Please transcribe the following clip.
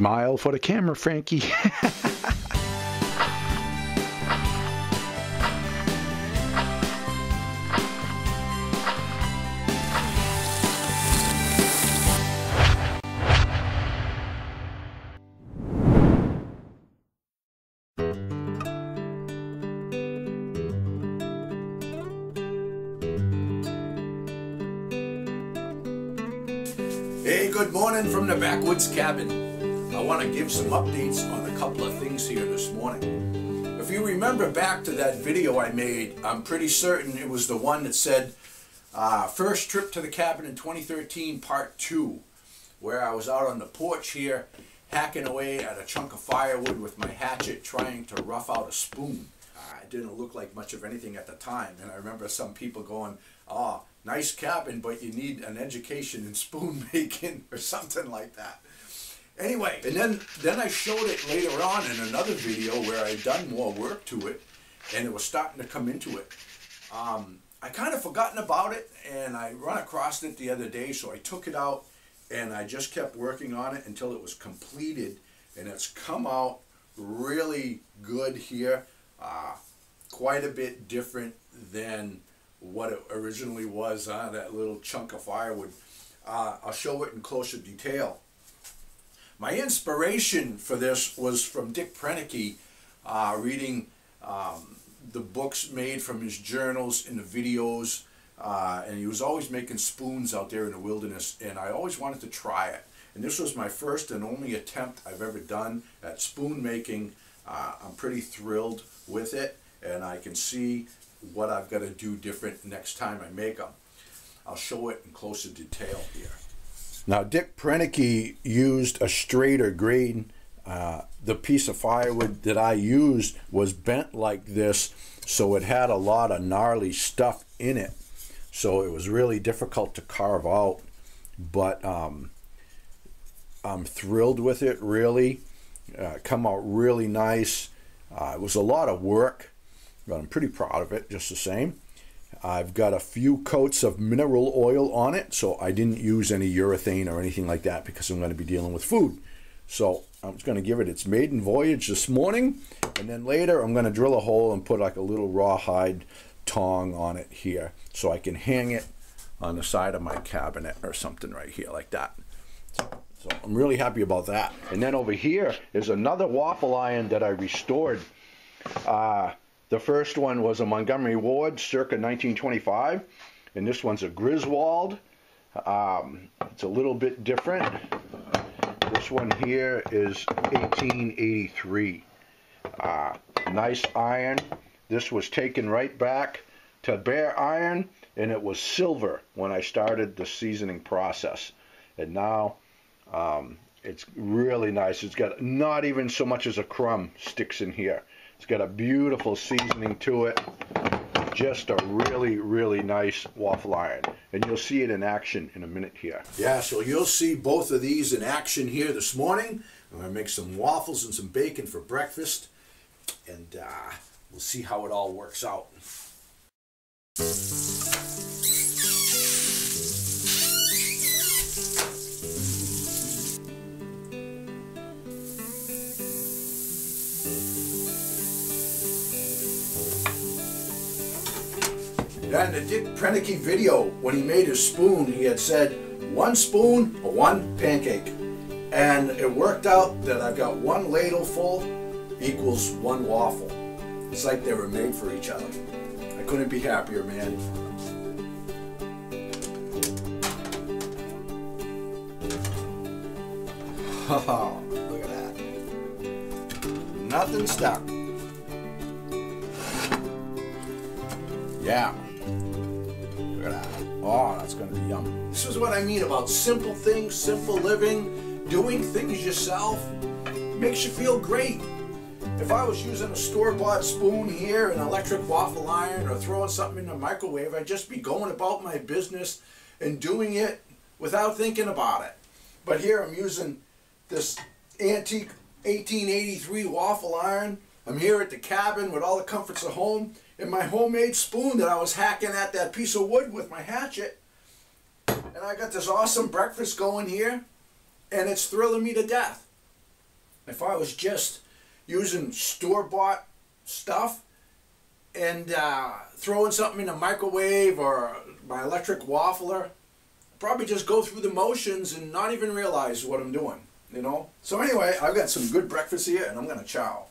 Smile for the camera, Frankie. Hey, good morning from the Backwoods Cabin. I want to give some updates on a couple of things here this morning. If you remember back to that video I made, I'm pretty certain it was the one that said uh, First Trip to the Cabin in 2013, Part 2, where I was out on the porch here hacking away at a chunk of firewood with my hatchet trying to rough out a spoon. Uh, it didn't look like much of anything at the time, and I remember some people going, oh, nice cabin, but you need an education in spoon making or something like that. Anyway, and then then I showed it later on in another video where I'd done more work to it, and it was starting to come into it. Um, I kind of forgotten about it, and I run across it the other day, so I took it out, and I just kept working on it until it was completed, and it's come out really good here, uh, quite a bit different than what it originally was, uh, that little chunk of firewood. Uh, I'll show it in closer detail. My inspiration for this was from Dick Proenneke, uh, reading um, the books made from his journals and the videos, uh, and he was always making spoons out there in the wilderness, and I always wanted to try it. And this was my first and only attempt I've ever done at spoon making. Uh, I'm pretty thrilled with it, and I can see what I've got to do different next time I make them. I'll show it in closer detail here. Now, Dick Proenneke used a straighter grain. Uh, the piece of firewood that I used was bent like this, so it had a lot of gnarly stuff in it. So it was really difficult to carve out, but um, I'm thrilled with it, really. Uh, come out really nice. Uh, it was a lot of work, but I'm pretty proud of it just the same. I've got a few coats of mineral oil on it, so I didn't use any urethane or anything like that because I'm going to be dealing with food. So I'm just going to give it its maiden voyage this morning, and then later I'm going to drill a hole and put like a little rawhide tong on it here so I can hang it on the side of my cabinet or something right here like that. So, I'm really happy about that. And then over here is another waffle iron that I restored. Uh, the first one was a Montgomery Ward circa 1925, and this one's a Griswold. Um, it's a little bit different. This one here is 1883. Uh, nice iron. This was taken right back to bare iron, and it was silver when I started the seasoning process. And now um, it's really nice. It's got not even so much as a crumb sticks in here. It's got a beautiful seasoning to it. Just a really, really nice waffle iron. And you'll see it in action in a minute here. Yeah, so you'll see both of these in action here this morning. I'm going to make some waffles and some bacon for breakfast. And uh, we'll see how it all works out. The Dick Proenneke video, when he made his spoon, he had said one spoon one pancake. And it worked out that I've got one ladle full equals one waffle. It's like they were made for each other. I couldn't be happier, man. Oh, look at that. Nothing stuck. Yeah. Oh, that's going to be yum. This is what I mean about simple things, simple living, doing things yourself. Makes you feel great. If I was using a store-bought spoon here, an electric waffle iron, or throwing something in the microwave, I'd just be going about my business and doing it without thinking about it. But here I'm using this antique 1883 waffle iron. I'm here at the cabin with all the comforts of home and my homemade spoon that I was hacking at that piece of wood with my hatchet. And I got this awesome breakfast going here, and it's thrilling me to death. if I was just using store-bought stuff and uh, throwing something in a microwave or my electric waffler, I'd probably just go through the motions and not even realize what I'm doing, you know? So anyway, I've got some good breakfast here and I'm gonna chow.